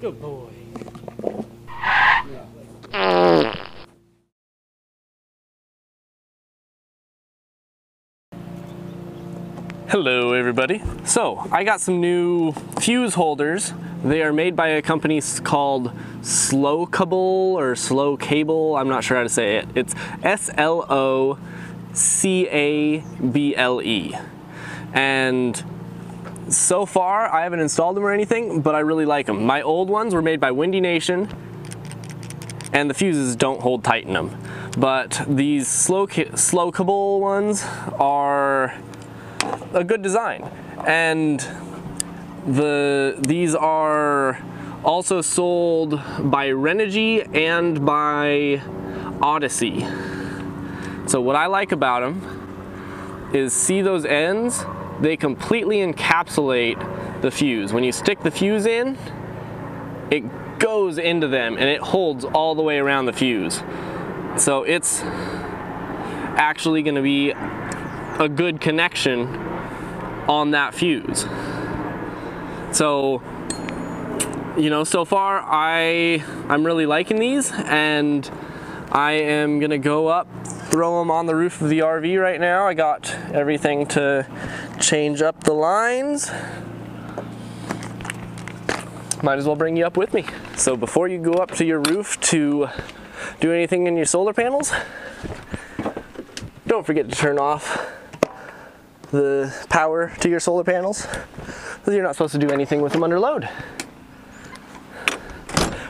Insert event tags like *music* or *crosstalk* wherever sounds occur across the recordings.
Good boy. Hello everybody. So I got some new fuse holders. They are made by a company called Slocable or Slocable. I'm not sure how to say it. It's S-L-O-C-A-B-L-E. And so far I haven't installed them or anything, but I really like them. My old ones were made by Windy Nation and the fuses don't hold tight in them. But these slow, ca- Slocable ones are a good design. And the these are also sold by Renogy and by Odyssey. So what I like about them is see those ends, they completely encapsulate the fuse. When you stick the fuse in, it goes into them and it holds all the way around the fuse. So it's actually going to be a good connection on that fuse. So, you know, so far I I'm really liking these and I am gonna go up, throw them on the roof of the RV right now. I got everything to change up the lines. Might as well bring you up with me. So before you go up to your roof to do anything in your solar panels, don't forget to turn off the power to your solar panels you're not supposed to do anything with them under load.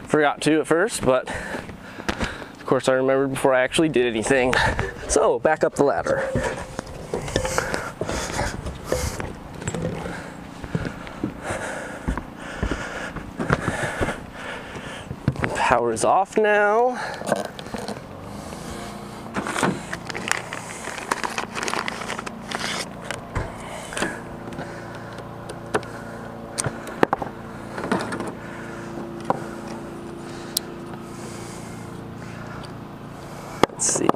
Forgot to at first, but course I remembered before I actually did anything. *laughs* So back up the ladder. Power is off now. Let's see.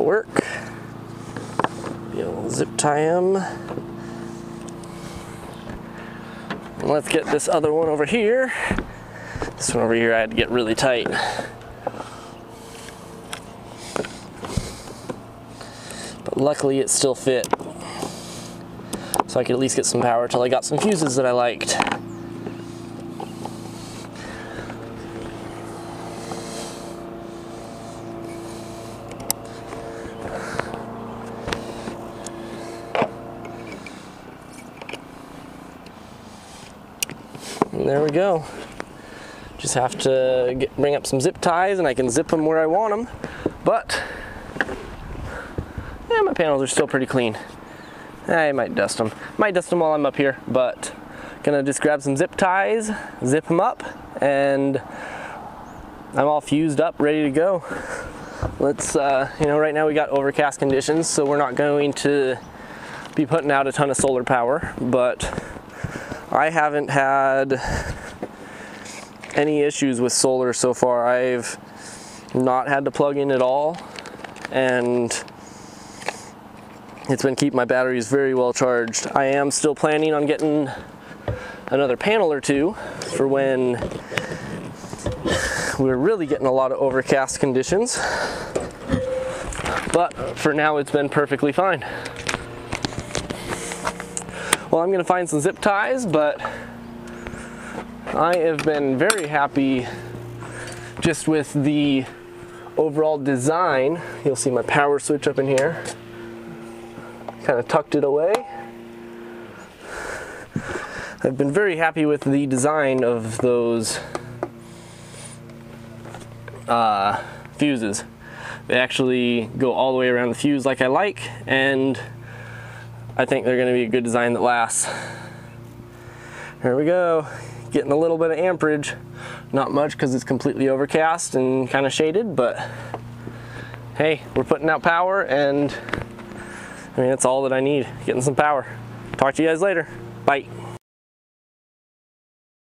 That'll work. Be zip tie them. Let's get this other one over here. This one over here I had to get really tight. But luckily it still fit. So I could at least get some power till I got some fuses that I liked. And there we go. Just have to get, bring up some zip ties and I can zip them where I want them. But, yeah, my panels are still pretty clean. I might dust them. Might dust them while I'm up here, but gonna just grab some zip ties, zip them up, and I'm all fused up, ready to go. Let's, uh, you know, right now we got overcast conditions, so we're not going to be putting out a ton of solar power, but I haven't had any issues with solar so far. I've not had to plug in at all and it's been keeping my batteries very well charged. I am still planning on getting another panel or two for when we're really getting a lot of overcast conditions. But for now it's been perfectly fine. Well, I'm gonna find some zip ties, but I have been very happy just with the overall design. You'll see my power switch up in here. Kind of tucked it away. I've been very happy with the design of those uh, fuses. They actually go all the way around the fuse like I like, and I think they're gonna be a good design that lasts. Here we go, getting a little bit of amperage. Not much because it's completely overcast and kind of shaded, but hey, we're putting out power and I mean, that's all that I need, getting some power. talk to you guys later. Bye.